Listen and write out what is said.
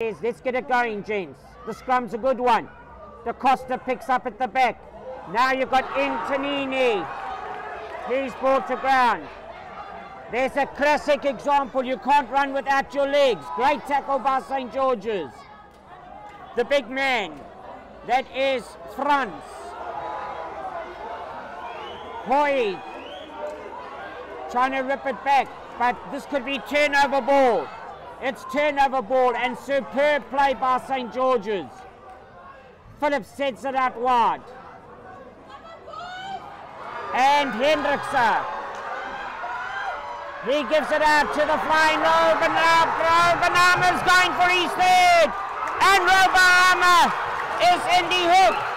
Let's get it going, gents. The scrum's a good one. The Costa picks up at the back. Now you've got Antonini. He's brought to ground. There's a classic example. You can't run without your legs. Great tackle by St. George's. The big man. That is Franz. Hoy. Trying to rip it back. But this could be turnover ball. It's turnover ball and superb play by St. George's. Phillips sets it out wide. And Hendrickse. He gives it out to the flying Robanama. is going for his third. And Robanama is in the hook.